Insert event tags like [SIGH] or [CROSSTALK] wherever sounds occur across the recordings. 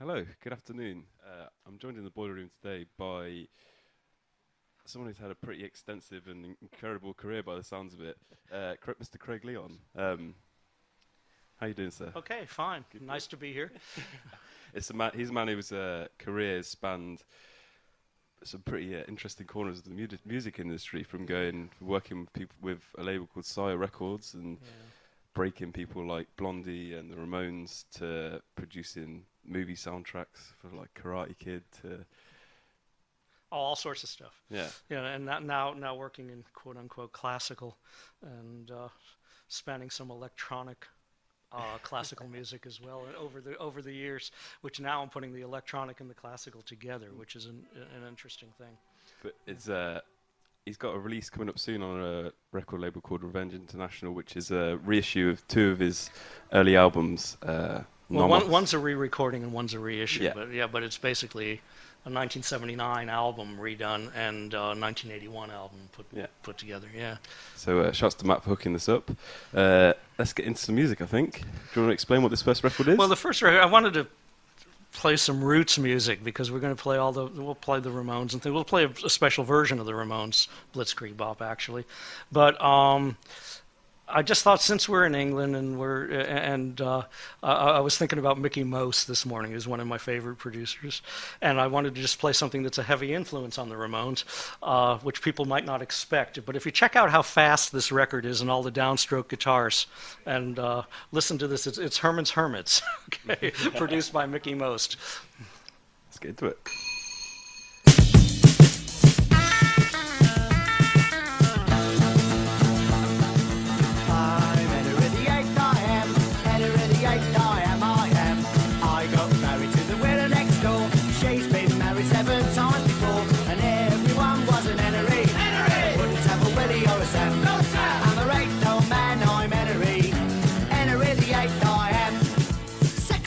Hello, good afternoon. Uh, I'm joined in the boiler room today by someone who's had a pretty extensive and incredible career by the sounds of it, uh, Mr. Craig Leon. Um, how you doing, sir? Okay, fine. Good nice to be here. [LAUGHS] it's a man, he's a man whose uh, career spanned some pretty uh, interesting corners of the mu- music industry, from going working with people with a label called Sire Records and yeah. breaking people like Blondie and the Ramones to producing movie soundtracks for like Karate Kid to all sorts of stuff. Yeah. Yeah, and now now working in quote unquote classical, and uh, spanning some electronic. Uh, [LAUGHS] classical music as well over the over the years, which now I'm putting the electronic and the classical together, which is an, an interesting thing. But it's uh, he's got a release coming up soon on a record label called Revenge International, which is a reissue of two of his early albums. Uh, well, one, one's a re-recording and one's a reissue, yeah. but yeah, but it's basically a 1979 album redone and a 1981 album put yeah. put together. Yeah. So, uh, shouts to Matt for hooking this up. Uh, let's get into some music. I think. Do you want to explain what this first record is? Well, the first record I wanted to play some roots music because we're going to play all the we'll play the Ramones and things. We'll play a, a special version of the Ramones Blitzkrieg Bop actually, but um, I just thought since we're in England and we're and uh, I was thinking about Mickie Most this morning, who's one of my favorite producers, and I wanted to just play something that's a heavy influence on the Ramones, uh, which people might not expect. But if you check out how fast this record is and all the downstroke guitars, and uh, listen to this, it's, it's Herman's Hermits, [LAUGHS] okay, [LAUGHS] produced by Mickie Most. Let's get into it.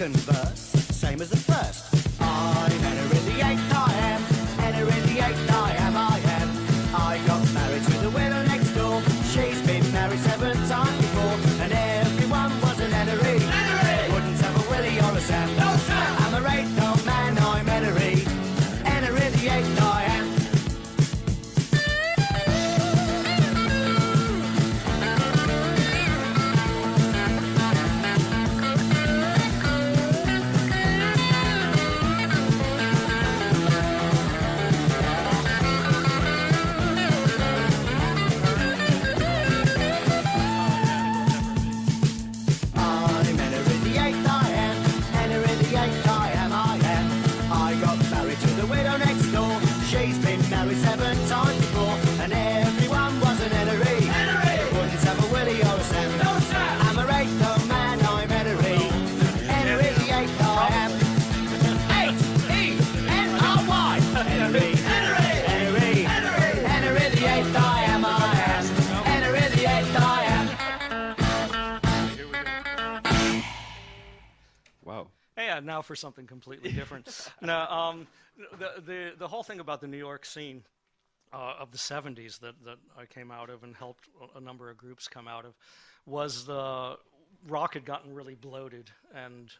Now for something completely different. [LAUGHS] no, um, the, the, the whole thing about the New York scene uh, of the 70s that, that I came out of and helped a number of groups come out of was the rock had gotten really bloated and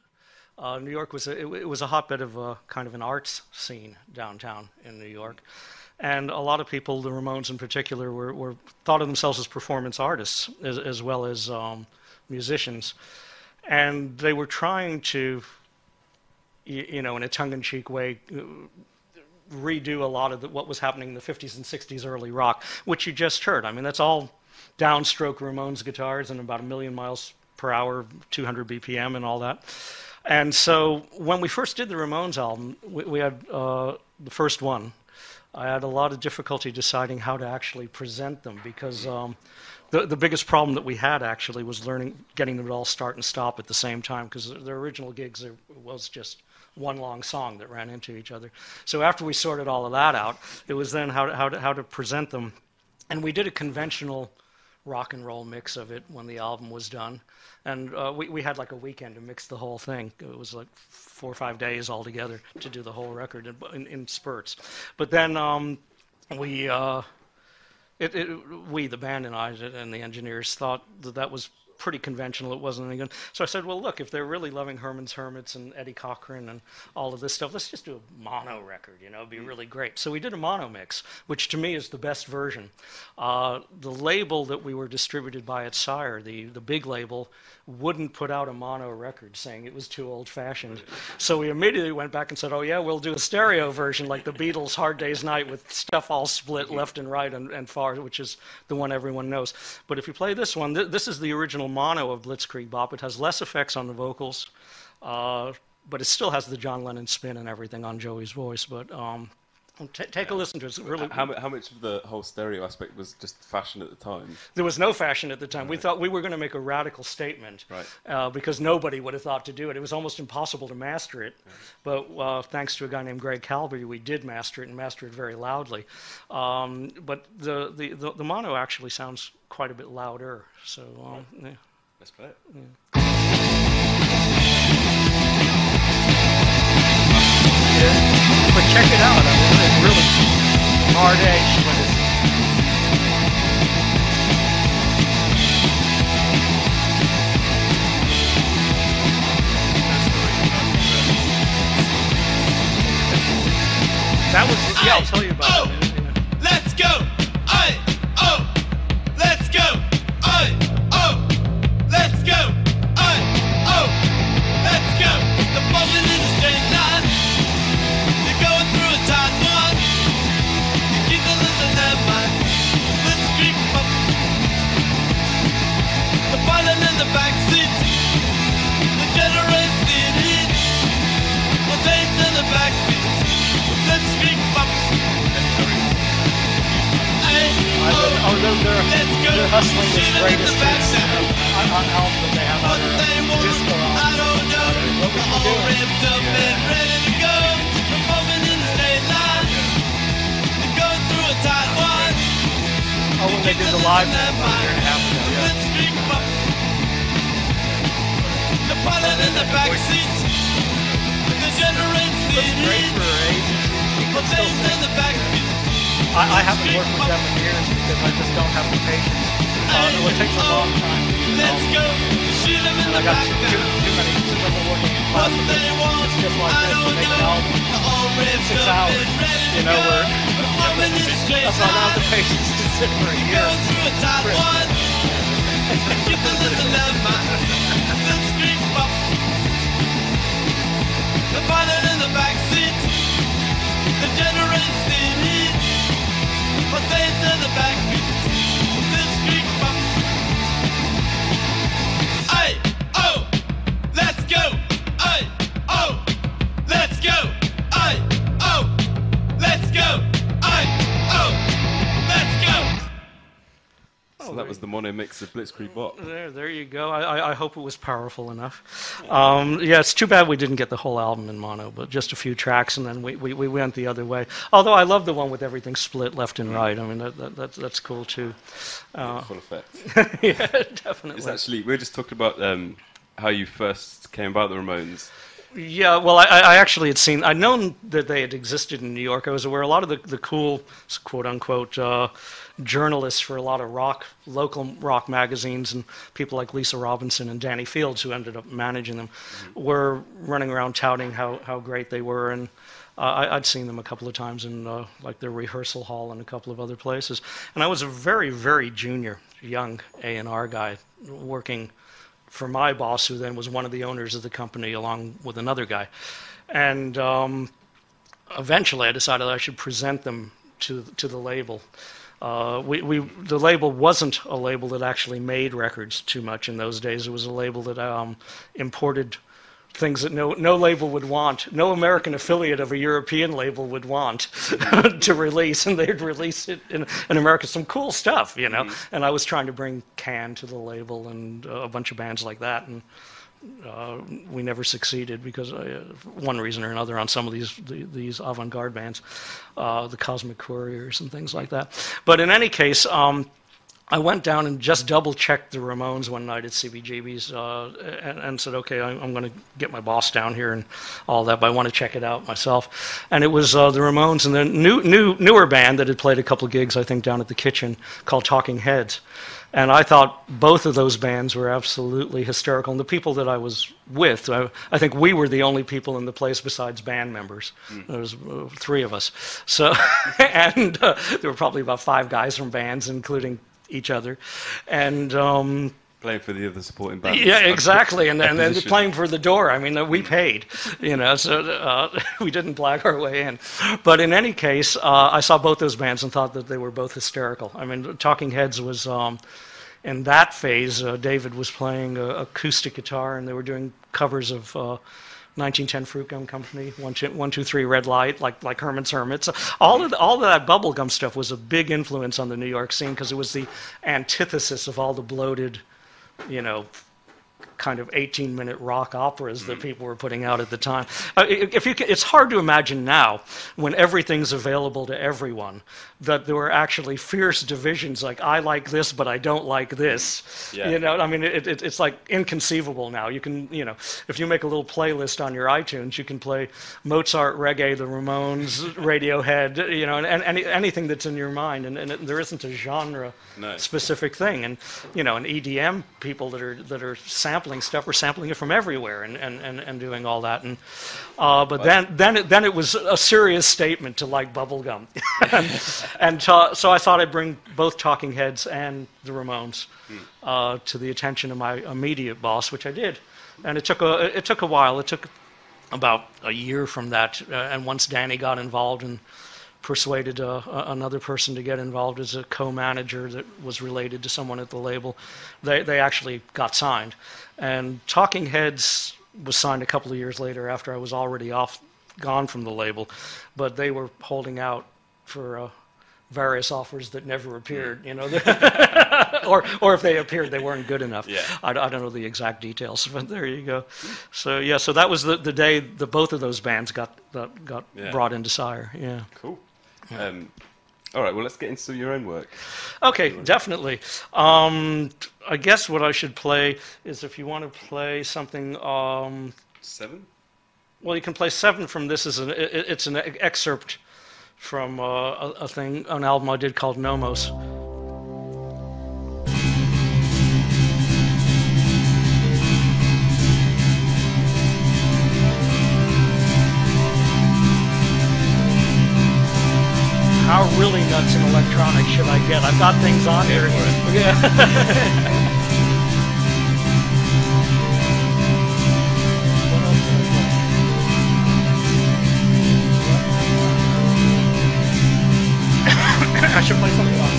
uh, New York was a, it, it, was a hotbed of a kind of an arts scene downtown in New York, and a lot of people, the Ramones in particular, were, were thought of themselves as performance artists as, as well as um, musicians, and they were trying to you, you know, in a tongue-in-cheek way, redo a lot of the, what was happening in the 50s and 60s early rock, which you just heard. I mean, that's all downstroke Ramones guitars and about a million miles per hour, 200 BPM, and all that. And so when we first did the Ramones album, we, we had uh, the first one. I had a lot of difficulty deciding how to actually present them because um, the, the biggest problem that we had actually was learning, getting them to all start and stop at the same time because their original gigs was just one long song that ran into each other. So after we sorted all of that out, it was then how to, how to, how to present them. And we did a conventional rock and roll mix of it when the album was done. And uh, we, we had like a weekend to mix the whole thing. It was like four or five days altogether to do the whole record in, in, in spurts. But then um, we, uh, it, it, we, the band and I, and the engineers, thought that that was pretty conventional. It wasn't any good. So I said, well, look, if they're really loving Herman's Hermits and Eddie Cochran and all of this stuff, let's just do a mono record. You know, it'd be really great. So we did a mono mix, which to me is the best version. Uh, the label that we were distributed by at Sire, the the big label, wouldn't put out a mono record, saying it was too old-fashioned. So we immediately went back and said, oh yeah, we'll do a stereo version like the Beatles' Hard Day's Night with stuff all split left and right and, and far, which is the one everyone knows. But if you play this one, th- this is the original mono of Blitzkrieg Bop. It has less effects on the vocals, uh, but it still has the John Lennon spin and everything on Joey's voice. But um, t- take a listen to it. It's really How, how much of the whole stereo aspect was just fashion at the time? there was no fashion at the time. We thought we were going to make a radical statement Right. uh, because nobody would have thought to do it. It was almost impossible to master it. But uh, thanks to a guy named Greg Calbi, we did master it and master it very loudly. Um, but the, the, the, the mono actually sounds quite a bit louder. So um, yeah. Let's play it. But check it out. I mean, it's really hard edge. That was, yeah, I'll tell you about it. Oh, let's go! They're, they're, go. hustling this Shoot 'em in greatest the back hits now. on, on album that they have on their they want, disco I don't know. What was she doing? ripped up and ready to go. In the straight line. Going through a tight one. Oh, when they did the live thing about a year and a half ago, yeah. Let's creep up. The pilot in the back seat. The generator Looks great heat. for her age. The can still taste sing. in the back seat. I, I haven't worked with them in years because I just don't have the patience. Uh, it takes a long time. Let's go. Shoot 'em in and I the got back too, too, too many, too many working in. It's just like this to don't make an album. Six hours. and ready to You know, go. where The moment in the straight that's why I don't have the patience to sit for a [LAUGHS] year. Going through a tight one. Get the listen that man. Let's. The pilot in the back seat. The generator steam heat. What's in the back So that was the mono mix of Blitzkrieg Bop. There, there you go. I, I, hope it was powerful enough. Um, yeah, it's too bad we didn't get the whole album in mono, but just a few tracks, and then we, we, we went the other way. Although I love the one with everything split left and right. I mean, that, that, that's, that's cool too. Uh, Full effect. [LAUGHS] yeah, It's definitely. actually, we were just talking about um, how you first came about the Ramones. Yeah, well, I, I actually had seen, I'd known that they had existed in New York. I was aware a lot of the, the cool, quote unquote, uh, journalists for a lot of rock, local rock magazines, and people like Lisa Robinson and Danny Fields, who ended up managing them, were running around touting how, how great they were. And uh, I, I'd seen them a couple of times in uh, like their rehearsal hall and a couple of other places. And I was a very, very junior, young A&R guy working for my boss, who then was one of the owners of the company, along with another guy. And um, eventually, I decided I should present them to to the label. Uh, we, we, the label wasn't a label that actually made records too much in those days. It was a label that um, imported things that no, no label would want, no American affiliate of a European label would want [LAUGHS] to release, and they'd release it in, in America. Some cool stuff, you know. And I was trying to bring Can to the label and uh, a bunch of bands like that, and uh, we never succeeded because uh, one reason or another on some of these the, these avant-garde bands, uh, the Cosmic Couriers and things like that. But in any case. Um, I went down and just double checked the Ramones one night at CBGB's uh, and, and, said, okay, I'm, I'm going to get my boss down here and all that, but I want to check it out myself. And it was uh, the Ramones and the new, new, newer band that had played a couple gigs, I think, down at the kitchen called Talking Heads. And I thought both of those bands were absolutely hysterical. And the people that I was with, I, I think we were the only people in the place besides band members. Mm. There was uh, three of us. So, [LAUGHS] and uh, there were probably about five guys from bands, including each other, and. Um, playing for the other supporting band. Yeah, exactly, and, and then playing for the door. I mean, we paid, you know, so uh, [LAUGHS] we didn't black our way in. But in any case, uh, I saw both those bands and thought that they were both hysterical. I mean, Talking Heads was um, in that phase. Uh, David was playing acoustic guitar, and they were doing covers of uh, 1910 Fruitgum Company, one, two, one, two, three Red Light, like like Herman's Hermits. All of the, all of that bubblegum stuff was a big influence on the New York scene because it was the antithesis of all the bloated, you know, kind of 18 minute rock operas that mm. people were putting out at the time. Uh, if you can, it's hard to imagine now when everything's available to everyone that there were actually fierce divisions like I like this but I don't like this. Yeah. You know, I mean it, it, it's like inconceivable now. You can, you know, if you make a little playlist on your iTunes, you can play Mozart, reggae, the Ramones, [LAUGHS] Radiohead, you know, and, and any, anything that's in your mind and, and it, there isn't a genre no. specific thing and you know, an EDM people that are that are sampling stuff. We're sampling it from everywhere and, and, and, and doing all that. And, uh, but then, then, it, then it was a serious statement to like bubblegum. [LAUGHS] [LAUGHS] and so I thought I'd bring both Talking Heads and the Ramones hmm. uh, to the attention of my immediate boss, which I did. And it took a, it took a while. It took about a year from that. Uh, and once Danny got involved and persuaded uh, another person to get involved as a co-manager that was related to someone at the label. They, they actually got signed. And Talking Heads was signed a couple of years later after I was already off, gone from the label. But they were holding out for uh, various offers that never appeared, you know. [LAUGHS] or, or if they appeared, they weren't good enough. Yeah. I, I, don't know the exact details, but there you go. So, yeah, so that was the, the day the both of those bands got, got, got yeah. brought into Sire. Yeah. Cool. Um, all right, well, let's get into your own work. Okay, definitely. Um, I guess what I should play is if you want to play something. Um, seven? Well, you can play seven from this. Is an, it, it's an excerpt from uh, a, a thing, an album I did called Nommos. how really nuts in electronics should I get? I've got things on here. [LAUGHS] Yeah. [LAUGHS] I should play something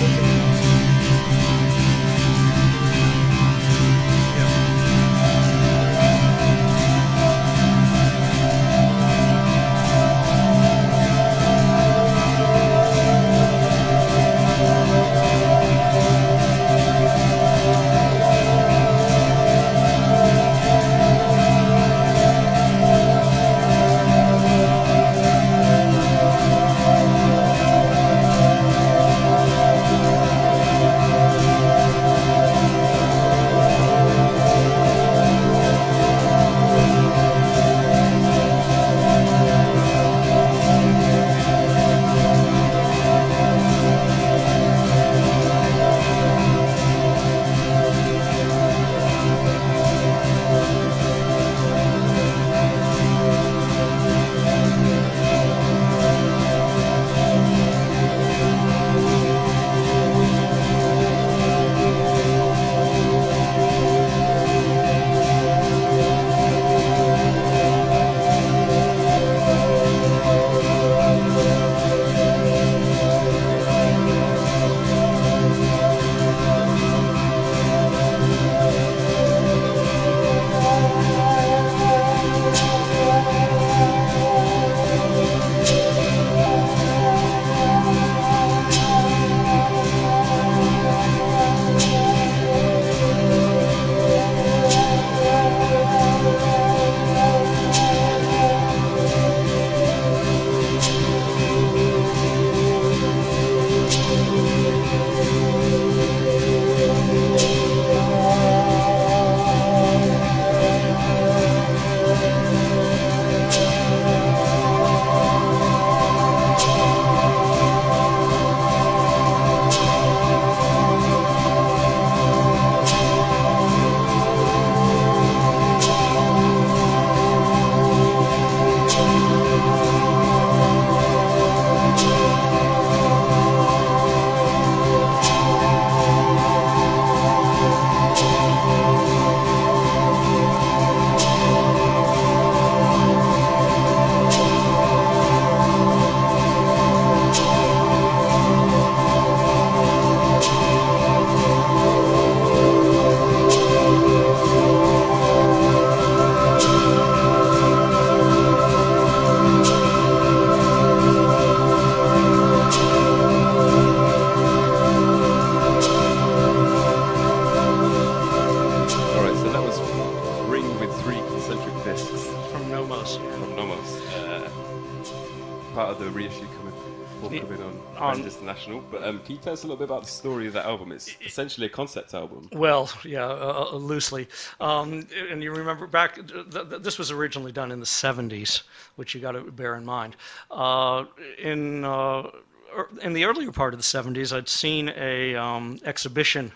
can you tell us a little bit about the story of that album? It's essentially a concept album. Well, yeah, uh, uh, loosely. Um, and you remember back, th- th- this was originally done in the 70s, which you got to bear in mind. Uh, in, uh, er- in the earlier part of the 70s, I'd seen a um, exhibition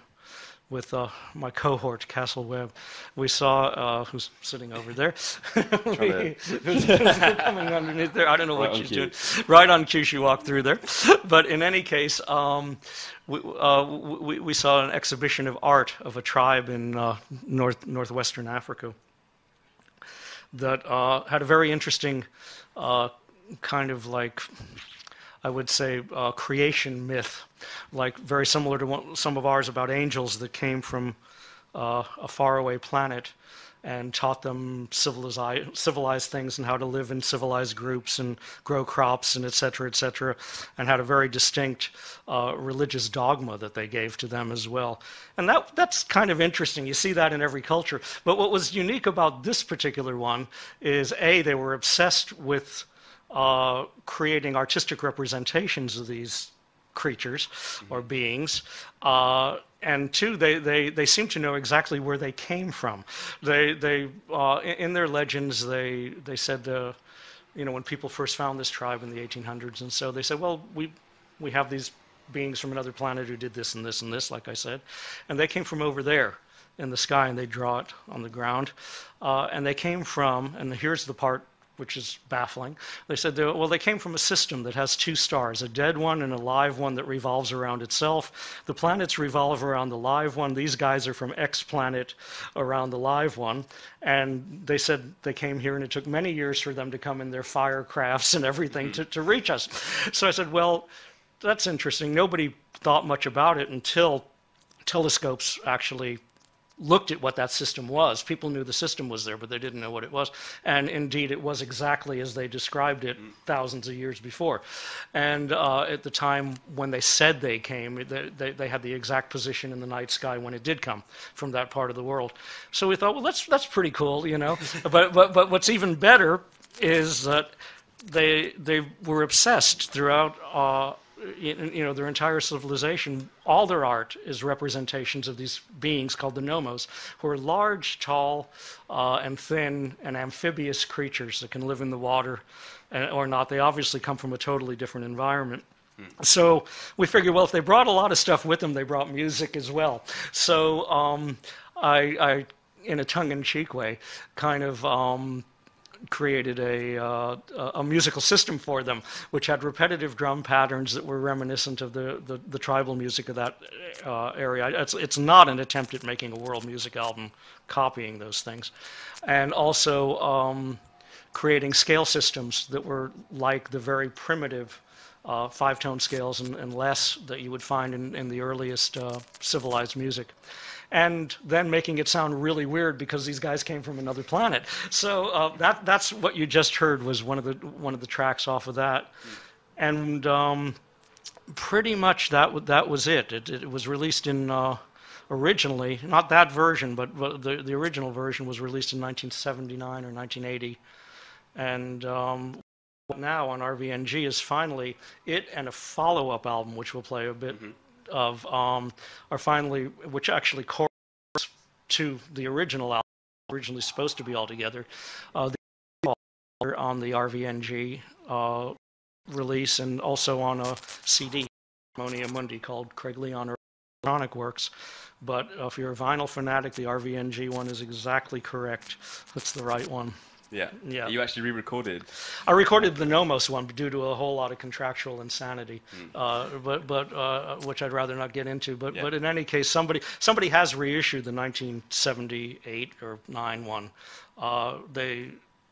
with uh, my cohort, Cassell Webb. We saw, uh, who's sitting over there, [LAUGHS] to- [LAUGHS] who's coming underneath there. I don't know Right what she's cue. doing. Right on cue, she walked through there. [LAUGHS] But in any case, um, we, uh, we, we saw an exhibition of art of a tribe in uh, north, northwestern Africa that uh, had a very interesting uh, kind of like, I would say, uh, creation myth, like very similar to some of ours about angels that came from uh, a faraway planet and taught them civilized, civilized things and how to live in civilized groups and grow crops and et cetera, et cetera, and had a very distinct uh, religious dogma that they gave to them as well. And that, that's kind of interesting. You see that in every culture. But what was unique about this particular one is A, they were obsessed with uh, creating artistic representations of these creatures or beings. Uh, and two, they, they, they seem to know exactly where they came from. They, they, uh, in, their legends, they, they said, uh, you know, when people first found this tribe in the 1800s, and so they said, well, we, we have these beings from another planet who did this and this and this, like I said, and they came from over there in the sky, and they draw it on the ground. Uh, and they came from, and here's the part which is baffling. They said, they, well, they came from a system that has two stars, a dead one and a live one that revolves around itself. The planets revolve around the live one. These guys are from X planet around the live one. And they said they came here, and it took many years for them to come in their fire crafts and everything to, mm-hmm. to reach us. So I said, well, that's interesting. Nobody thought much about it until telescopes actually looked at what that system was. People knew the system was there, but they didn't know what it was. And indeed, it was exactly as they described it thousands of years before. And uh, at the time when they said they came, they, they, they had the exact position in the night sky when it did come from that part of the world. So we thought, well, that's, that's pretty cool, you know. [LAUGHS] but, but, but what's even better is that they, they were obsessed throughout. Uh, you know their entire civilization all their art is representations of these beings called the Nommos who are large tall uh, and thin and amphibious creatures that can live in the water uh, or not. They obviously come from a totally different environment. So we figured, well, if they brought a lot of stuff with them, they brought music as well. So um, I, I, in a tongue-in-cheek way, kind of um, created a, uh, a- musical system for them, which had repetitive drum patterns that were reminiscent of the, the, the tribal music of that uh, area. It's, it's not an attempt at making a world music album copying those things. And also um, creating scale systems that were like the very primitive uh, five tone scales and, and less that you would find in, in the earliest uh, civilized music. And then making it sound really weird because these guys came from another planet. So uh, that, that's what you just heard was one of the, one of the tracks off of that. And um, pretty much that that was it. It, it was released in uh, originally, not that version, but, but the, the original version was released in 1979 or 1980. And um, now on RVNG is finally it and a follow-up album, which we'll play a bit of, um, are finally, which actually correlates to the original album, originally supposed to be all together. Uh, the on the RVNG uh, release and also on a CD, Harmonia Mundi, called Craig Leon Electronic Works. But if you're a vinyl fanatic, the RVNG one is exactly correct. That's the right one. Yeah. Yeah. You actually re-recorded. I recorded the Nommos one due to a whole lot of contractual insanity, uh, but but uh, which I'd rather not get into. But Yeah. but in any case, somebody somebody has reissued the 1978 or 9 one. Uh, they.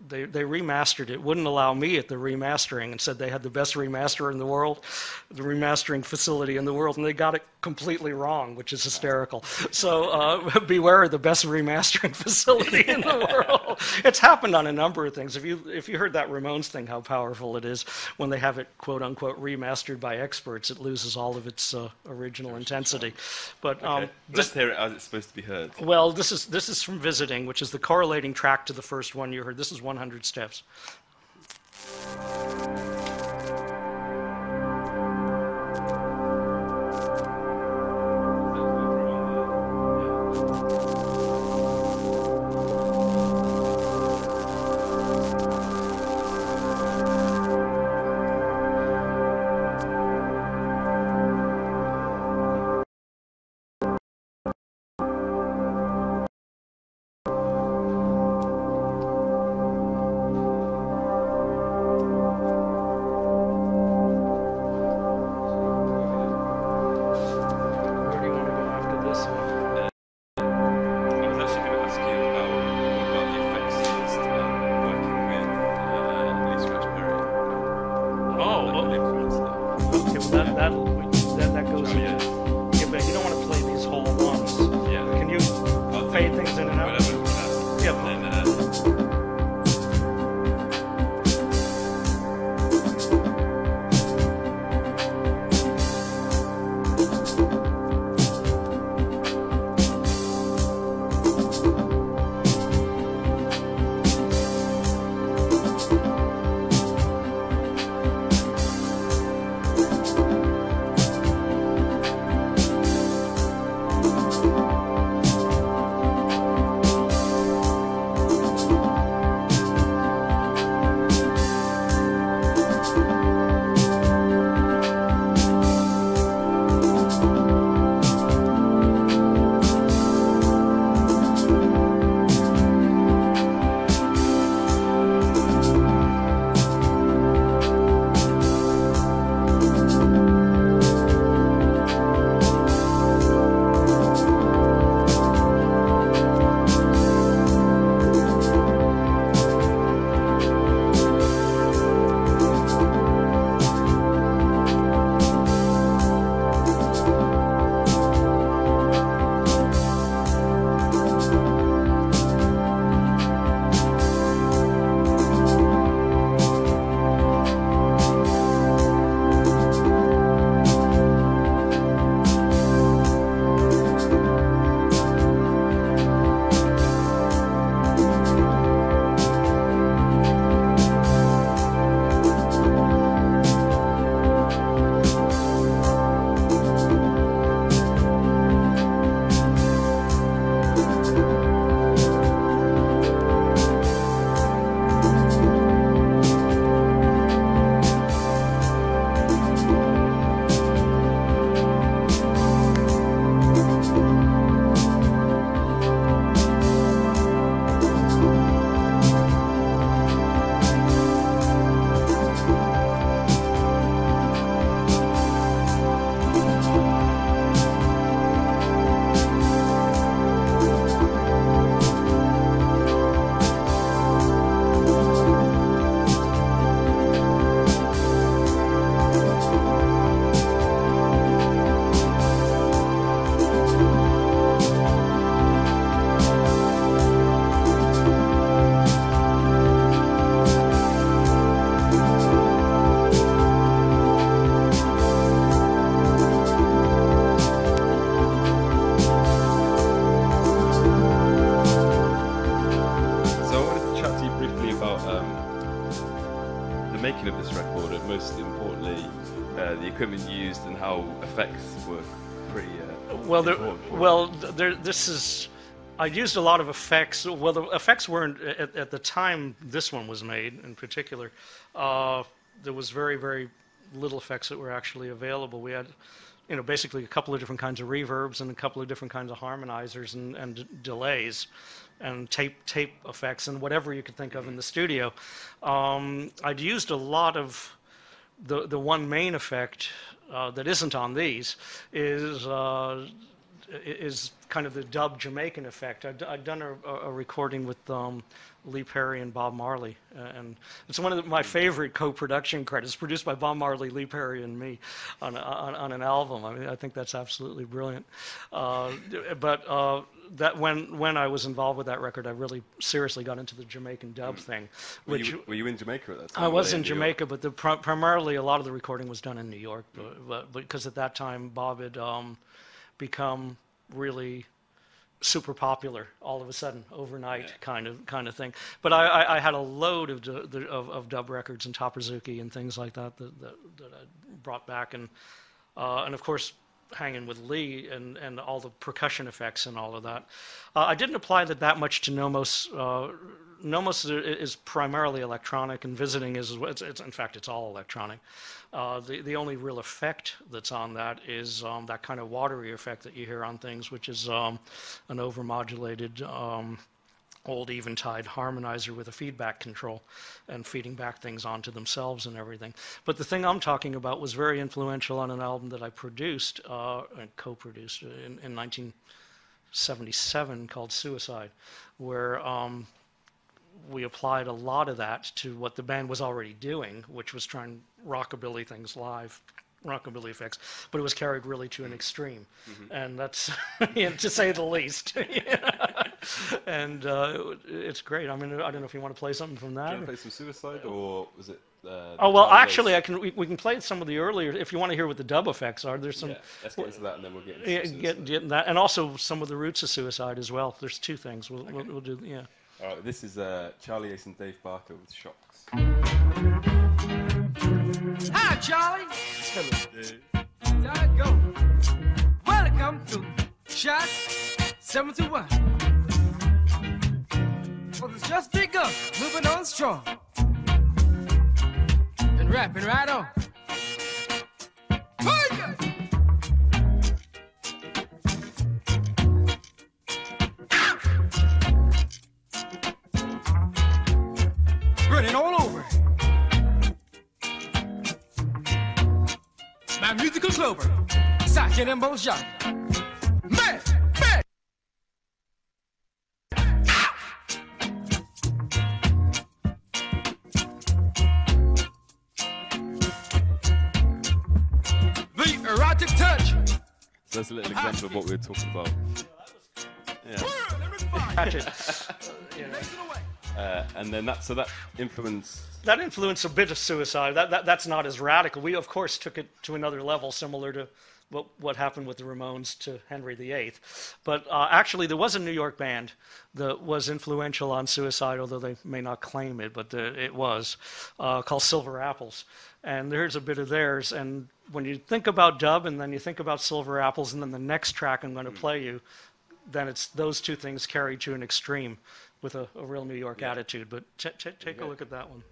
They, they remastered it, wouldn't allow me at the remastering, and said they had the best remaster in the world, the remastering facility in the world, and they got it completely wrong, which is hysterical. So uh, [LAUGHS] beware of the best remastering [LAUGHS] facility in the world. [LAUGHS] know, [LAUGHS] it's happened on a number of things. If you if you heard that Ramones thing, how powerful it is when they have it quote unquote remastered by experts, it loses all of its uh, original intensity. But um, Okay. Let's hear it as it's supposed to be heard. well, this is this is from Visiting, which is the correlating track to the first one you heard. This is 100 Steps. Well, there, well, there, this is. I used a lot of effects. Well, the effects weren't at, at the time this one was made, in particular. Uh, there was very, very little effects that were actually available. We had, you know, basically a couple of different kinds of reverbs and a couple of different kinds of harmonizers and, and d- delays, and tape tape effects and whatever you could think of in the studio. Um, I'd used a lot of the the one main effect uh, that isn't on these is uh, is kind of the dub Jamaican effect. I'd, I'd done a, a, recording with um, Lee Perry and Bob Marley, uh, and it's one of the, my favorite co-production credits, produced by Bob Marley, Lee Perry, and me on, on, on an album. I mean, I think that's absolutely brilliant. Uh, but uh, that when when I was involved with that record, I really seriously got into the Jamaican dub mm. thing. Which were you, were you, in Jamaica at that time? I was in, Jamaica, but the, pr- primarily a lot of the recording was done in New York. Mm. But, but, because at that time Bob had um, become really super popular all of a sudden overnight yeah. kind of kind of thing. But I, I, I had a load of, of, of dub records and Tapper Zukie and things like that that, that, that I brought back and uh, and of course hanging with Lee and, and all the percussion effects and all of that. Uh, I didn't apply that that much to Nommos. Uh, Nommos is primarily electronic, and visiting is, it's, it's, in fact, it's all electronic. Uh, the, the only real effect that's on that is um, that kind of watery effect that you hear on things, which is um, an overmodulated um, old Eventide harmonizer with a feedback control and feeding back things onto themselves and everything. But the thing I'm talking about was very influential on an album that I produced uh, and co-produced in, in 1977 called Suicide, where um, we applied a lot of that to what the band was already doing, which was trying rockabilly things live rockabilly effects, but it was carried really to an extreme, mm-hmm. and that's [LAUGHS] to say the least. [LAUGHS] [LAUGHS] and uh, it's great. I mean, I don't know if you want to play something from that. Do you want to play some Suicide, or was it? Uh, oh well, actually, I can. We, we, can play some of the earlier if you want to hear what the dub effects are. There's some. Yeah, let's get into that, and then we'll get into yeah, get, get that, and also some of the roots of Suicide as well. There's two things. We'll, okay. we'll, we'll, do. Yeah. All right. This is uh, Charlie Ace and Dave Barker with Shocks. Hi, Charlie. Hello. There go. Welcome to Shots 721. It's just begun, moving on strong. And rapping right on. Running all over. My musical clover, Sergeant and. Man! That's a little example of what we were talking about. Yeah. [LAUGHS] uh, and then that, so that influenced. That influenced a bit of suicide. That, that, that's not as radical. We, of course, took it to another level, similar to what, what happened with the Ramones to Henry VIII. But uh, actually, there was a New York band that was influential on suicide, although they may not claim it, but the, it was, uh, called Silver Apples. And there's a bit of theirs. And when you think about dub and then you think about Silver Apples, and then the next track I'm going to play you, then it's those two things carried to an extreme with a, a real New York yeah. attitude. But t- t- take a look at that one.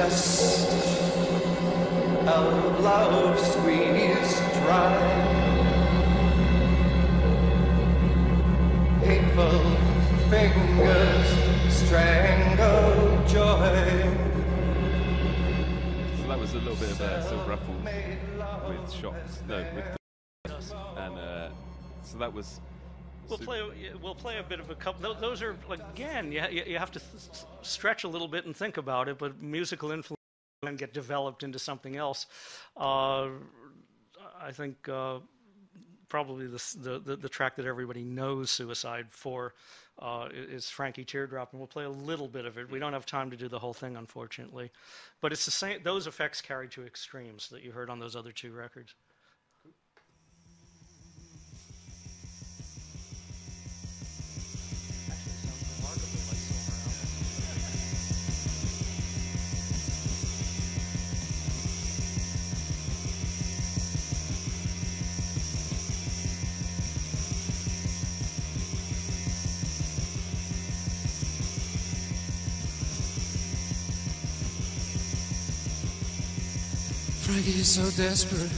dust of love squeezed dry. Fingers strangle joy. So that was a little bit of a sort of ruffle with shots, no, with and uh, so that was We'll play. We'll play a bit of a couple. Those are again, you, you have to th- stretch a little bit and think about it, but musical influence and get developed into something else. Uh, I think uh, probably the, the the the track that everybody knows "Suicide" for uh, is Frankie Teardrop, and we'll play a little bit of it. We don't have time to do the whole thing, unfortunately, but it's the same. Those effects carried to extremes that you heard on those other two records. So desperate.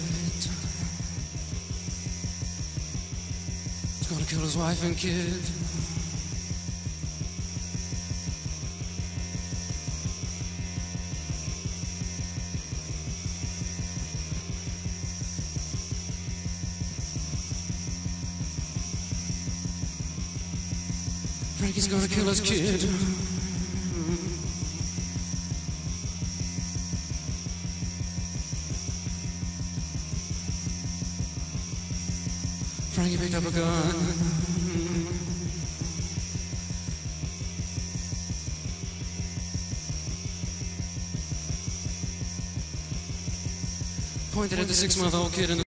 He's gonna kill his wife and kid. Frankie's gonna kill his kid. Up a gun. Pointed at the six month old kid in the.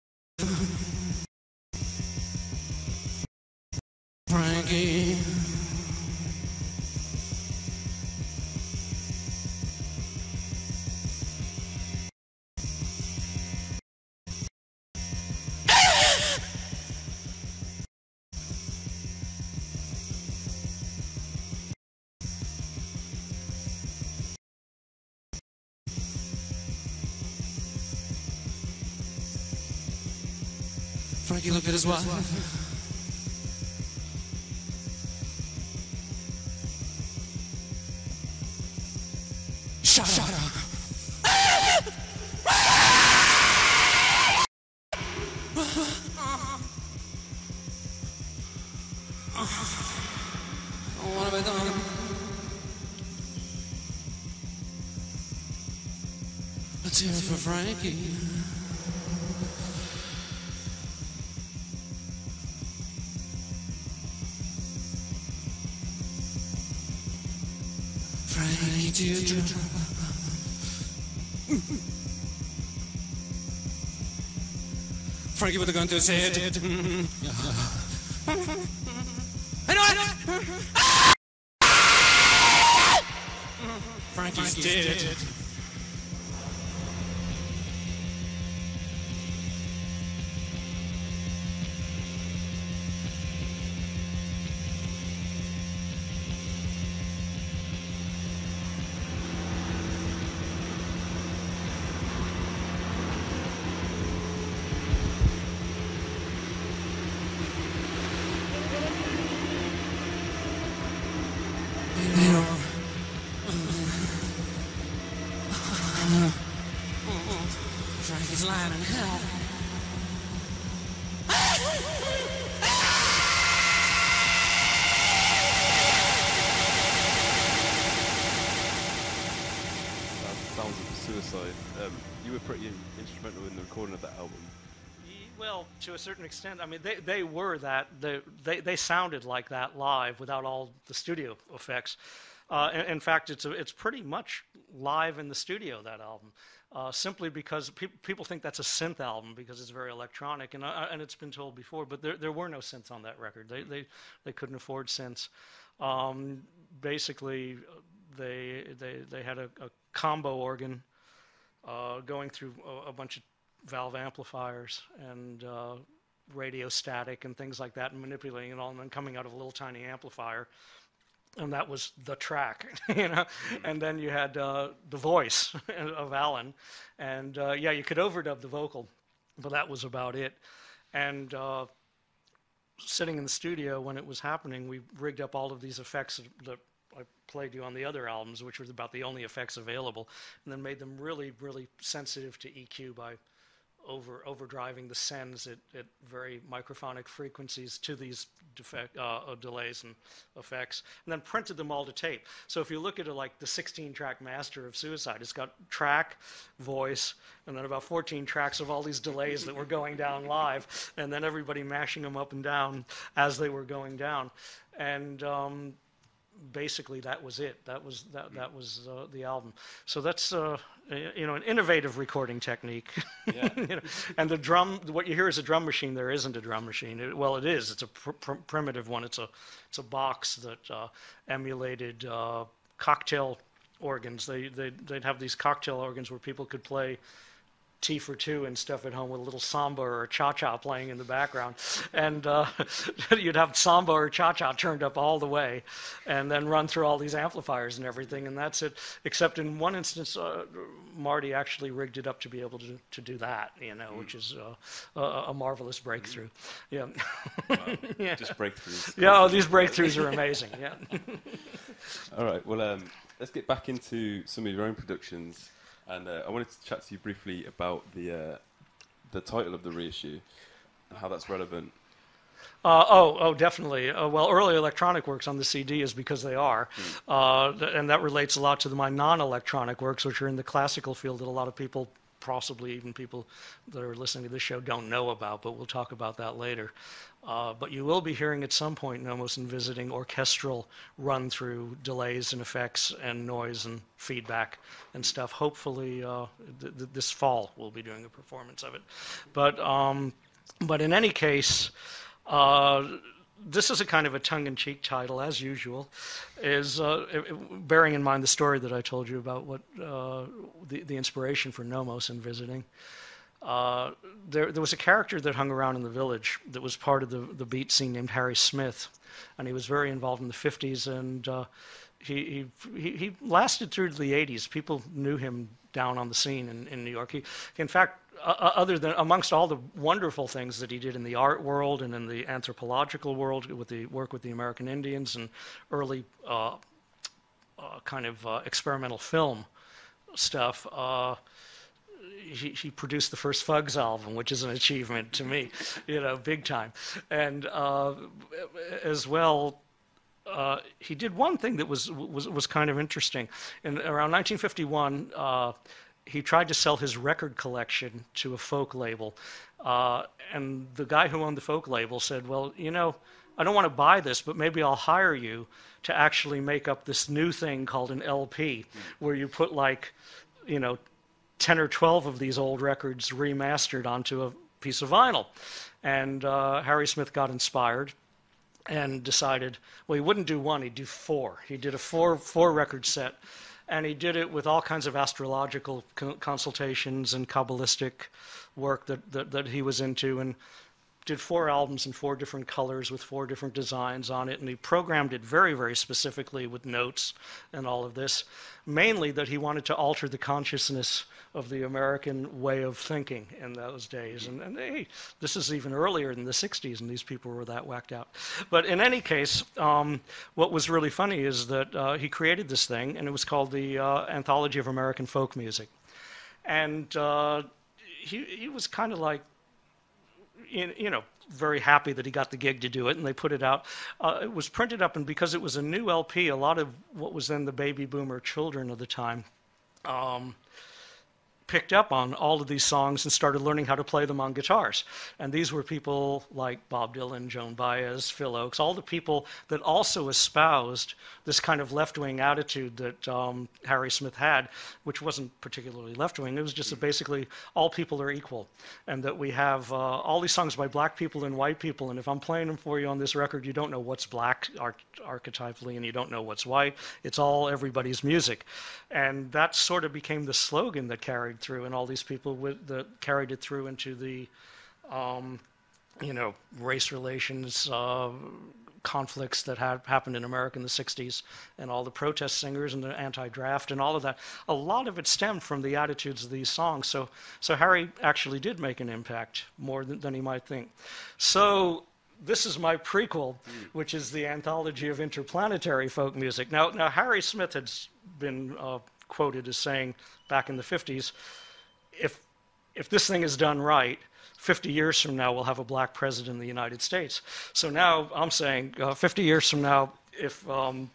Frankie his wife. Shut, Shut up. What have I done? Let's hear it for. Frankie Frankie with a gun to his head. Hmm, hmm, hmm. Frankie's lying in hell. Sounds- Sounds of Suicide. Um, you were pretty instrumental in the recording of that album. Well, to a certain extent, I mean, they, they were that. They, they, they sounded like that live without all the studio effects. Uh, in, in fact, it's, a, it's pretty much live in the studio, that album, uh, simply because peop people think that's a synth album because it's very electronic, and, uh, and it's been told before, but there, there were no synths on that record. They, they, they couldn't afford synths. Um, basically, uh, they, they, they had a, a combo organ uh, going through a, a bunch of valve amplifiers and uh, radio static and things like that, and manipulating it all, and then coming out of a little tiny amplifier. And that was the track, [LAUGHS] you know. And then you had uh, the voice [LAUGHS] of Alan, and uh, yeah, you could overdub the vocal, but that was about it. And uh, sitting in the studio when it was happening, we rigged up all of these effects that I played you on the other albums, which was about the only effects available, and then made them really, really sensitive to EQ by over overdriving the sends at, at very microphonic frequencies to these defect, uh, uh, delays and effects, and then printed them all to tape. So if you look at it like the 16-track master of Suicide, it's got track, voice, and then about 14 tracks of all these delays that were going down live, and then everybody mashing them up and down as they were going down, and um, basically that was it. That was that that was uh, the album. So that's uh, you know an innovative recording technique. [LAUGHS] Yeah. you know, and the drum, what you hear is a drum machine. There isn't a drum machine. It, well, it is. It's a pr- pr- primitive one. It's a it's a box that uh, emulated uh, cocktail organs. They they they'd have these cocktail organs where people could play Tea for Two and stuff at home with a little samba or cha cha playing in the background. And uh, [LAUGHS] you'd have samba or cha cha turned up all the way and then run through all these amplifiers and everything. And that's it. Except in one instance, uh, Marty actually rigged it up to be able to, to do that, you know, which is uh, a, a marvelous breakthrough. Yeah. [LAUGHS] yeah. Just breakthroughs. Yeah, oh, these breakthroughs are amazing. Yeah. [LAUGHS] All right. Well, um, let's get back into some of your own productions, and uh, I wanted to chat to you briefly about the uh, the title of the reissue and how that's relevant. Uh, oh, oh, definitely. Uh, well, early electronic works on the CD is because they are, uh, th- and that relates a lot to the, my non-electronic works, which are in the classical field that a lot of people, possibly even people that are listening to this show, don't know about. But we'll talk about that later. Uh, but you will be hearing at some point, Nommos and visiting orchestral run through delays and effects and noise and feedback and stuff. Hopefully, uh, th- th- this fall we'll be doing a performance of it. But um, but in any case. Uh, this is a kind of a tongue-in-cheek title, as usual, is uh, bearing in mind the story that I told you about what uh, the, the inspiration for Nommos and visiting. Uh, there, there was a character that hung around in the village that was part of the, the beat scene named Harry Smith, and he was very involved in the 50s, and uh, he, he, he lasted through the 80s. People knew him down on the scene in, in New York. He, in fact, uh, other than amongst all the wonderful things that he did in the art world and in the anthropological world with the work with the American Indians and early uh, uh, kind of experimental film stuff, uh, he, he produced the first Fugs album, which is an achievement to me, you know, big time. And uh, as well, uh, he did one thing that was was was kind of interesting. In around 1951, uh, he tried to sell his record collection to a folk label, uh, and the guy who owned the folk label said, "Well, you know." I don't want to buy this, but maybe I'll hire you to actually make up this new thing called an LP, where you put like, you know, 10 or 12 of these old records remastered onto a piece of vinyl. And uh, Harry Smith got inspired and decided, well, he wouldn't do one, he'd do four. He did a four, four record set. And he did it with all kinds of astrological co- consultations and Kabbalistic work that, that, that he was into. And did four albums in four different colors with four different designs on it, and he programmed it very, very specifically with notes and all of this. Mainly that he wanted to alter the consciousness of the American way of thinking in those days. And, and hey, this is even earlier than the 60s, and these people were that whacked out. But in any case, um, what was really funny is that uh, he created this thing, and it was called the uh, Anthology of American Folk Music. And uh, he, he was kind of like, you know, very happy that he got the gig to do it, and they put it out. Uh, it was printed up, and because it was a new LP, a lot of what was then the baby boomer children of the time um, picked up on all of these songs and started learning how to play them on guitars. And these were people like Bob Dylan, Joan Baez, Phil Ochs, all the people that also espoused this kind of left wing attitude that um, Harry Smith had, which wasn't particularly left wing. It was just that basically all people are equal, and that we have uh, all these songs by black people and white people. And if I'm playing them for you on this record, you don't know what's black arch- archetypally, and you don't know what's white. It's all everybody's music. And that sort of became the slogan that carried through, and all these people with, that carried it through into the, um, you know, race relations, uh, conflicts that had happened in America in the 60s and all the protest singers and the anti-draft and all of that. A lot of it stemmed from the attitudes of these songs. So, so Harry actually did make an impact more than, than he might think. So this is my prequel, which is the anthology of interplanetary folk music. Now, now Harry Smith had been uh, quoted as saying back in the 50s, if if this thing is done right, 50 years from now, we'll have a black president in the United States. So now I'm saying uh, 50 years from now, if um,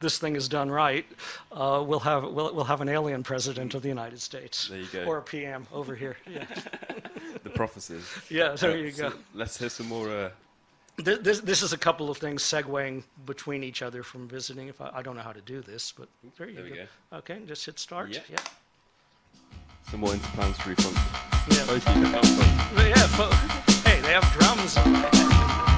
this thing is done right, uh, we'll, have, we'll, we'll have an alien president of the United States. There you go. Or a PM over here. Yeah, [LAUGHS] The prophecies. yeah there Uh, you so go. let's hear some more. Th- This, this is a couple of things segueing between each other from visiting. If I, I don't know how to do this, but there you There go. go. Okay, just hit start. Yeah. yeah. some more interplanetary funk. Yeah. Both you can have yeah, hey, they have drums. [LAUGHS]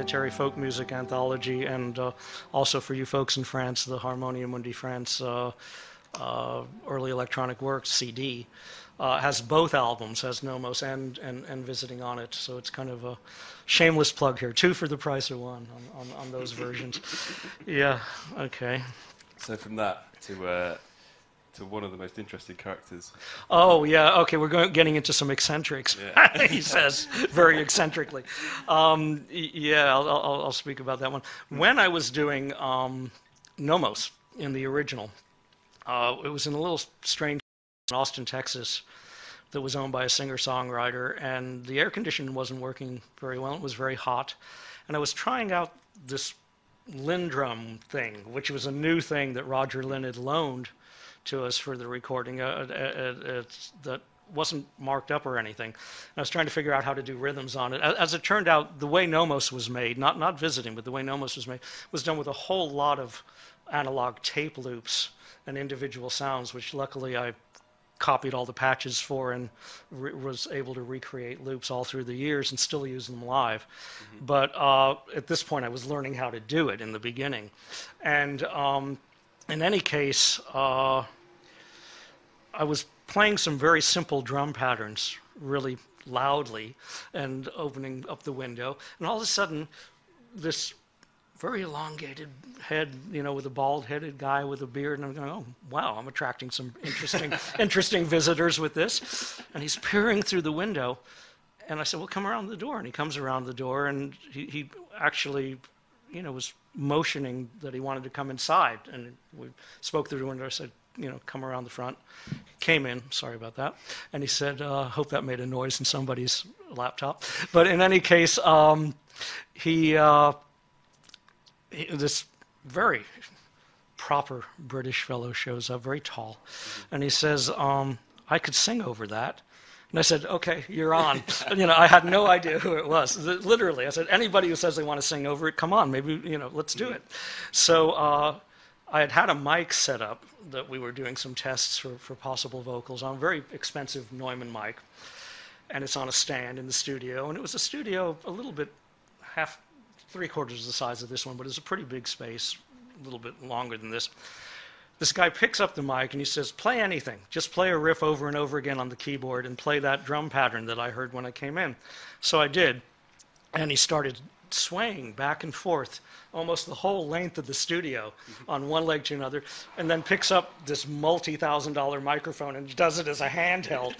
Interplanetary Folk Music Anthology, and uh, also for you folks in France, the Harmonia Mundi France, uh, uh, early electronic works CD. Uh, has both albums, has Nommos and, and, and Visiting on it. So it's kind of a shameless plug here. Two for the price of one on, on, on those versions. [LAUGHS] Yeah, okay. So from that to uh, to one of the most interesting characters. Oh yeah, okay. We're going, getting into some eccentrics. [LAUGHS] he says very eccentrically. Um, yeah, I'll, I'll, I'll speak about that one. When I was doing um, Nommos in the original, uh, it was in a little strange in Austin, Texas, that was owned by a singer-songwriter, and the air conditioning wasn't working very well. It was very hot, and I was trying out this LinnDrum thing, which was a new thing that Roger Linn had loaned to us for the recording. Uh, uh, uh, it's- that wasn't marked up or anything. I was trying to figure out how to do rhythms on it. As it turned out, the way Nommos was made, not not visiting, but the way Nommos was made, was done with a whole lot of analog tape loops and individual sounds, which luckily I copied all the patches for and re- was able to recreate loops all through the years and still use them live. But uh, at this point, I was learning how to do it in the beginning. And um, in any case, uh, I was playing some very simple drum patterns really loudly and opening up the window. And all of a sudden, this very elongated head, you know, with a bald-headed guy with a beard, and I'm going, oh wow, I'm attracting some interesting, [LAUGHS] interesting visitors with this. And he's peering through the window, and I said, well, come around the door. And he comes around the door, and he, he actually, you know, was motioning that he wanted to come inside. And we spoke through the window. I said, you know, come around the front. Came in. Sorry about that. And he said, uh, hope that made a noise in somebody's laptop. But in any case, um, he. Uh, he- this very proper British fellow shows up, very tall, and he says, um, "I could sing over that." And I said, "Okay, you're on." [LAUGHS] you know, I had no idea who it was. Literally, I said, "Anybody who says they want to sing over it, come on, maybe you know, let's do it." So uh, I had had a mic set up that we were doing some tests for, for possible vocals on a very expensive Neumann mic, and it's on a stand in the studio. And it was a studio a little bit half, three quarters the size of this one, but it's a pretty big space, a little bit longer than this. This guy picks up the mic and he says, Play anything. Just play a riff over and over again on the keyboard and play that drum pattern that I heard when I came in. So I did. And he started swaying back and forth almost the whole length of the studio mm-hmm. on one leg to another, and then picks up this multi thousand dollar microphone and does it as a handheld.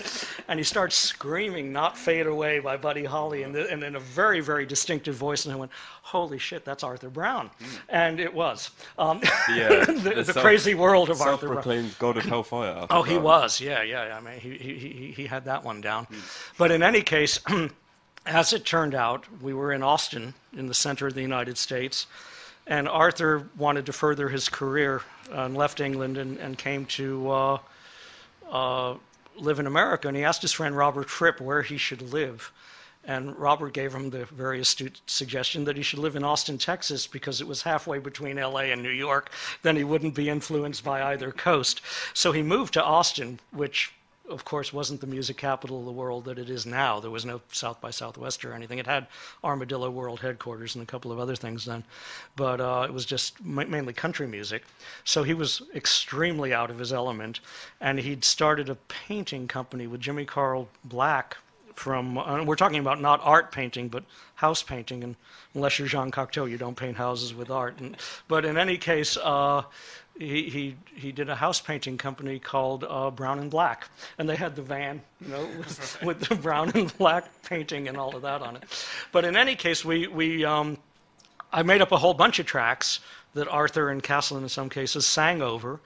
[LAUGHS] and he starts screaming, Not Fade Away by Buddy Holly, and, the, and in a very, very distinctive voice. And I went, Holy shit, that's Arthur Brown. Hmm. And it was. Um, Yeah, uh, [LAUGHS] the, the, the self- crazy world of Arthur Brown. Self-proclaimed god of hellfire. Arthur Oh, he was. Yeah, yeah. I mean, he, he, he, he had that one down. Hmm. But in any case, [CLEARS THROAT] as it turned out, we were in Austin, in the center of the United States, and Arthur wanted to further his career and left England and, and came to uh, uh, live in America. And he asked his friend Robert Fripp where he should live. And Robert gave him the very astute suggestion that he should live in Austin, Texas, because it was halfway between LA and New York. Then he wouldn't be influenced by either coast. So he moved to Austin, which, of course, wasn't the music capital of the world that it is now. There was no South by Southwest or anything. It had Armadillo World headquarters and a couple of other things then, but uh, it was just ma- mainly country music. So he was extremely out of his element, and he'd started a painting company with Jimmy Carl Black from uh, we're talking about not art painting but house painting and unless you're Jean Cocteau you don't paint houses with art and, but in any case uh, he, he he did a house painting company called uh, Brown and Black and they had the van you know [LAUGHS] with, with the brown and black painting and all of that on it but in any case we we um, I made up a whole bunch of tracks that Arthur and Castlin, in some cases, sang over.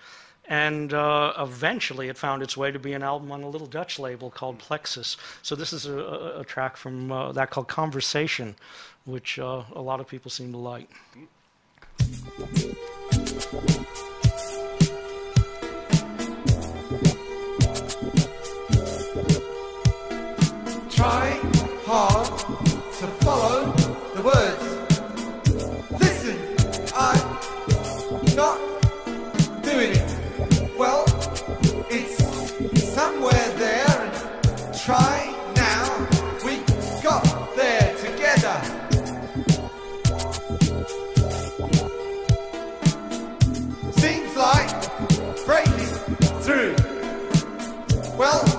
And uh, eventually it found its way to be an album on a little Dutch label called Plexus. So this is a, a, a track from uh, that called Conversation, which uh, a lot of people seem to like. Well,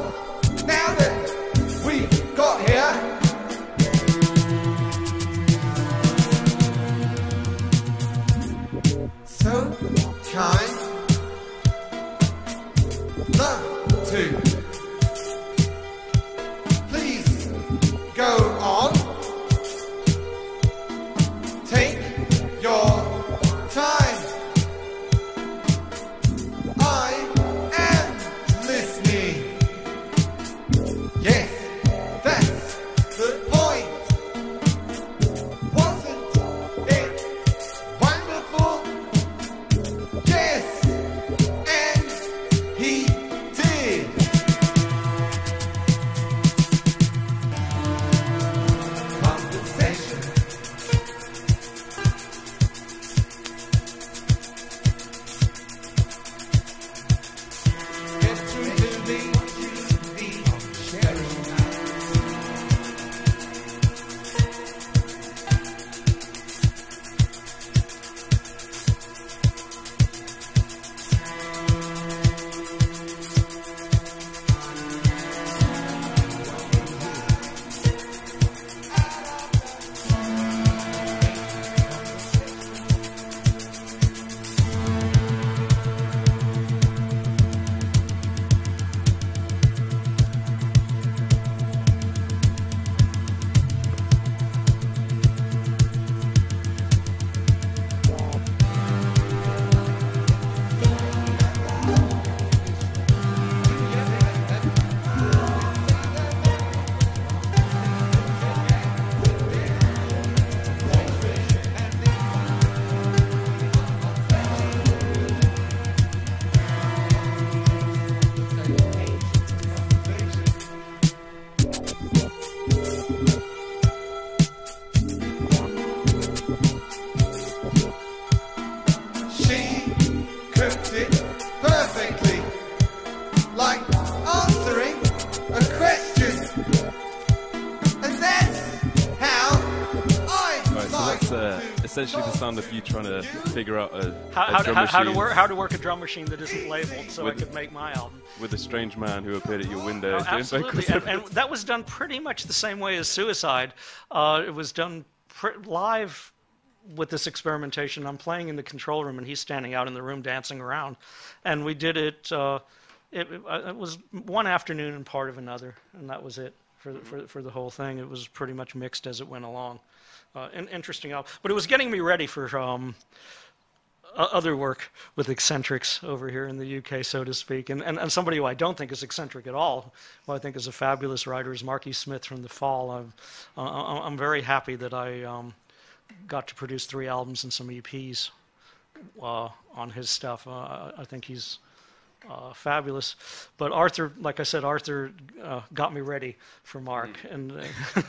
essentially the sound of you trying to figure out a, How, a how, drum how, how to machine work how to work a drum machine that isn't labeled, so I With- could make my album. with a strange man who appeared at your window Oh, absolutely, and, and that was done pretty much the same way as Suicide. Uh, it was done live with this experimentation. I'm playing in the control room, and he's standing out in the room dancing around, and we did it. Uh, it, it, uh, it was one afternoon and part of another, and that was it for the, for, for the whole thing. It was pretty much mixed as it went along. Uh, an interesting album, but it was getting me ready for. Um, other work with eccentrics over here in the UK, so to speak, and, and, and somebody who I don't think is eccentric at all, who I think is a fabulous writer, is Marky Smith from The Fall. I'm, uh, I'm very happy that I um, got to produce three albums and some EPs uh, on his stuff. Uh, I think he's uh, fabulous. But Arthur, like I said, Arthur uh, got me ready for Mark, and uh, [LAUGHS]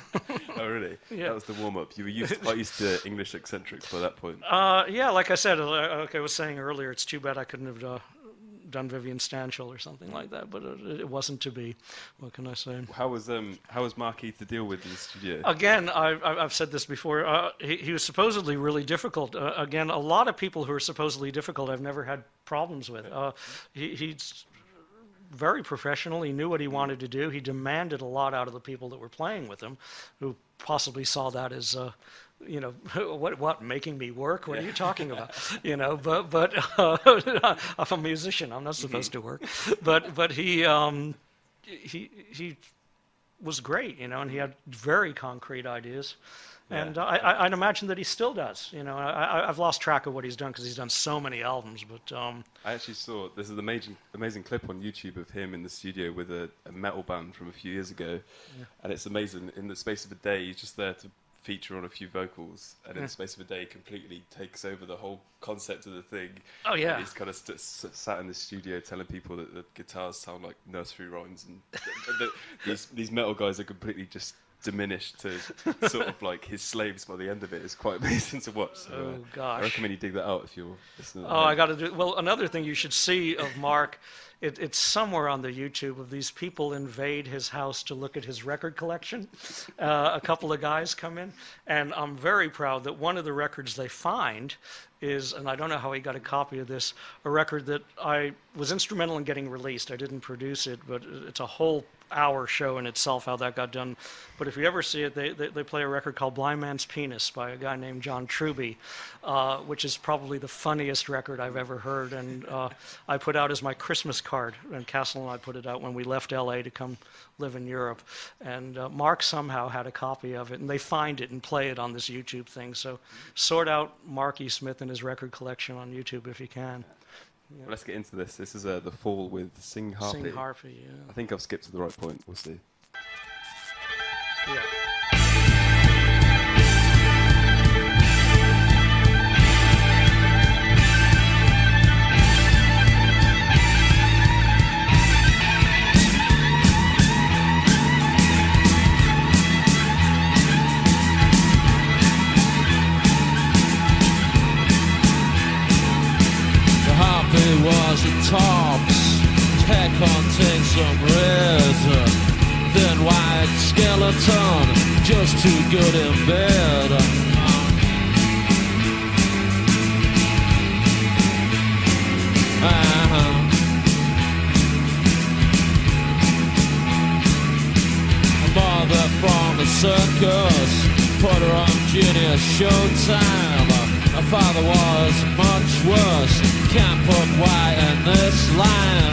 oh, really? [LAUGHS] Yeah. That was the warm up. You were used, [LAUGHS] quite used to English eccentrics by that point. Uh, yeah, like I said, uh, like I was saying earlier, it's too bad I couldn't have uh, done Vivian Stanshall or something like that, but it, it wasn't to be. What can I say? How was um how was Marky to deal with in the studio? Again, I've, I've I've said this before. Uh, he, he was supposedly really difficult. Uh, again, a lot of people who are supposedly difficult, I've never had problems with. Uh, he, he's very professional. He knew what he wanted to do. He demanded a lot out of the people that were playing with him, who possibly saw that as, uh, you know, [LAUGHS] what what making me work? What are you talking about? [LAUGHS] You know, but but uh, [LAUGHS] I'm a musician. I'm not supposed to work. But but he um, he he was great, you know, and he had very concrete ideas. And uh, I, I, I'd imagine that he still does. You know, I, I've lost track of what he's done because he's done so many albums. But um, I actually saw there's an amazing amazing clip on YouTube of him in the studio with a, a metal band from a few years ago, and it's amazing. In the space of a day, he's just there to feature on a few vocals, and in the space of a day, completely takes over the whole concept of the thing. Oh, yeah. And he's kind of st- s- sat in the studio telling people that the guitars sound like nursery rhymes, and [LAUGHS] th- th- these these metal guys are completely just diminished to [LAUGHS] sort of like his slaves by the end of. It's quite [LAUGHS] amazing to watch. So, Oh, uh, gosh. I recommend you dig that out if you're listening. Oh, I got to do. Well, another thing you should see of Mark it, it's somewhere on the YouTube of these people invade his house to look at his record collection. Uh, a couple of guys come in, and I'm very proud that one of the records they find is, and I don't know how he got a copy of this, a record that I was instrumental in getting released. I didn't produce it, but it's a whole hour show in itself how that got done. But if you ever see it, they, they, they play a record called Blind Man's Penis by a guy named John Trubee, uh, which is probably the funniest record I've ever heard. And uh, I put out as my Christmas card, and Cassell and I put it out when we left LA to come live in Europe. And uh, Mark somehow had a copy of it, and they find it and play it on this YouTube thing. So sort out Marky Smith and his record collection on YouTube if you can. Well, let's get into this. This is uh, The Fall with Sing Harpy. Sing Harpy, yeah. I think I've skipped to the right point. We'll see. yeah. Tops, head contained some red. Then white skeleton, just too good in bed. Uh-huh. Mother from the circus put her on junior showtime. My father was much worse. Can't put why in this line.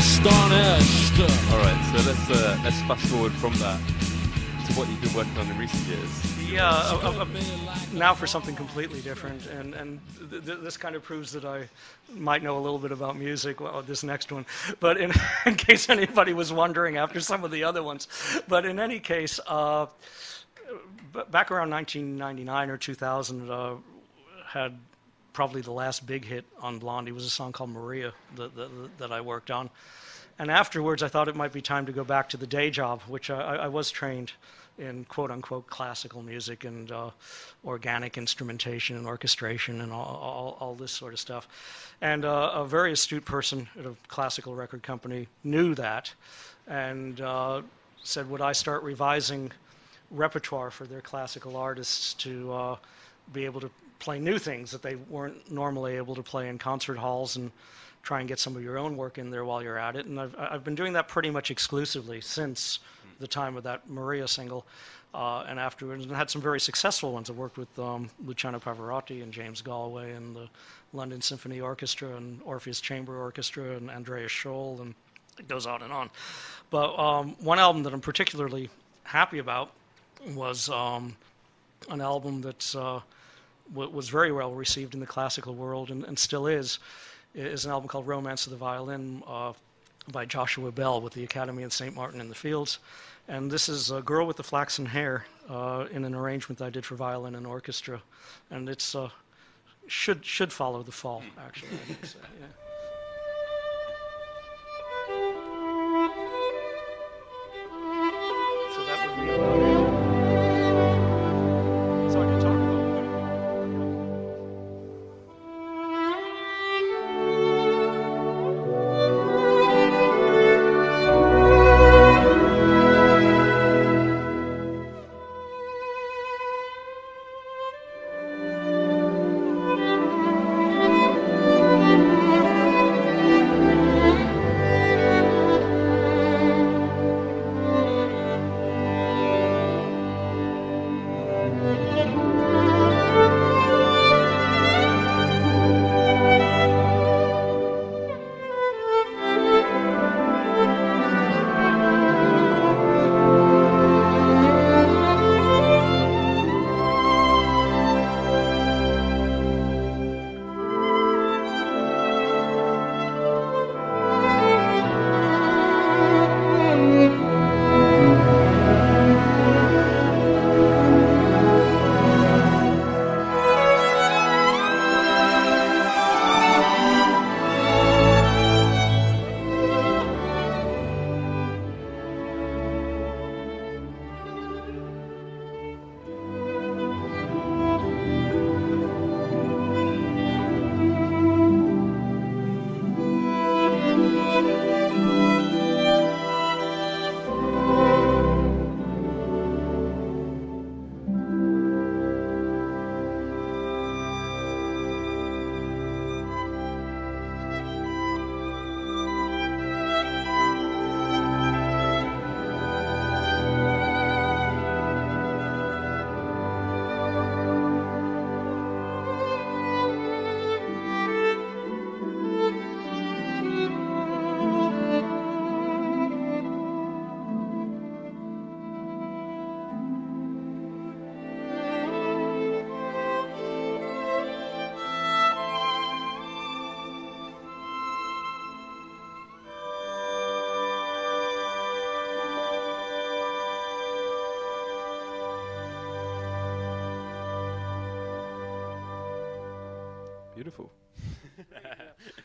Astonished. All right, so let's uh, let's fast forward from that to what you've been working on in recent years. Yeah, uh, uh, uh, now for something completely different, and and th- th- this kind of proves that I might know a little bit about music. Well, this next one, but in, [LAUGHS] in case anybody was wondering after some of the other ones, but in any case, uh, b- back around 1999 or 2000, uh, had probably the last big hit on Blondie was a song called Maria that, that, that I worked on. And afterwards, I thought it might be time to go back to the day job, which I, I was trained in quote unquote classical music and uh, organic instrumentation and orchestration and all, all, all this sort of stuff. And uh, a very astute person at a classical record company knew that and uh, said, Would I start revising repertoire for their classical artists to uh, be able to play new things that they weren't normally able to play in concert halls and try and get some of your own work in there while you're at it. And I've, I've been doing that pretty much exclusively since the time of that Maria single. Uh, and afterwards, and had some very successful ones. I worked with um, Luciano Pavarotti and James Galway and the London Symphony Orchestra and Orpheus Chamber Orchestra and Andreas Scholl, and it goes on and on. But um, one album that I'm particularly happy about was um, an album that's. uh, w- was very well received in the classical world and, and still is. is an album called Romance of the Violin uh, by Joshua Bell with the Academy of St. Martin in the Fields. And this is a girl with the flaxen hair uh, in an arrangement I did for violin and orchestra. And it's uh, should should follow the fall, actually. I think so, [LAUGHS] yeah. So that would be Beautiful. [LAUGHS]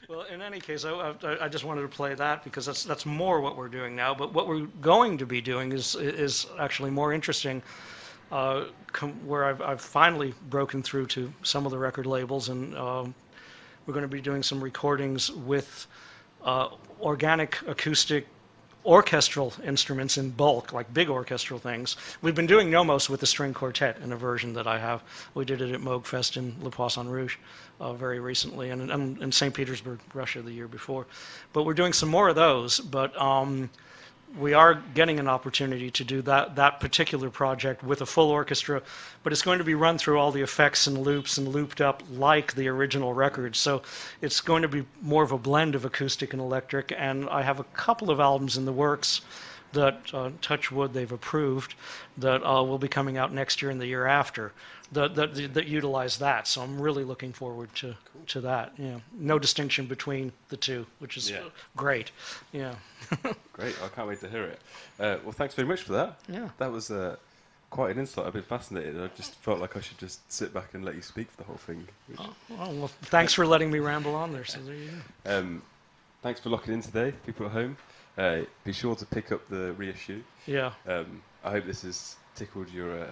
Well, in any case, I, I, just wanted to play that because that's that's more what we're doing now. But what we're going to be doing is is actually more interesting. Uh, com- where I've, I've finally broken through to some of the record labels, and um, we're going to be doing some recordings with uh, organic acoustic orchestral instruments in bulk, like big orchestral things. We've been doing Nommos with the string quartet in a version that I have. We did it at Moogfest in Le Poisson Rouge uh, very recently, and, and in St. Petersburg, Russia, the year before. But we're doing some more of those. But um, we are getting an opportunity to do that, that particular project with a full orchestra, but it's going to be run through all the effects and loops and looped up like the original record. So it's going to be more of a blend of acoustic and electric. And I have a couple of albums in the works that, uh, touch wood, they've approved that uh, will be coming out next year and the year after that, that, that utilize that. So I'm really looking forward to, to that. Yeah. No distinction between the two, which is Yeah. great. Yeah. [LAUGHS] Great. I can't wait to hear it. Uh, well, thanks very much for that. Yeah. That was uh, quite an insight. I've been fascinated. I just felt like I should just sit back and let you speak for the whole thing. which- Oh, well, thanks for letting me ramble on there. So there you go. Um, thanks for locking in today, people at home. Uh, be sure to pick up the reissue. Yeah. Um, I hope this has tickled your uh,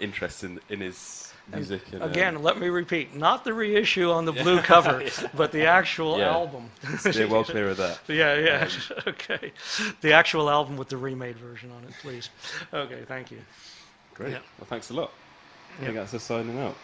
interest in, in his music. And, um, Again, let me repeat: not the reissue on the [LAUGHS] blue cover, but the actual Yeah. album. steer well clear of that. [LAUGHS] yeah, yeah. [LAUGHS] okay. The actual album with the remade version on it, please. Okay, thank you. Great. Yeah. Well, thanks a lot. I Yeah. think that's us signing out.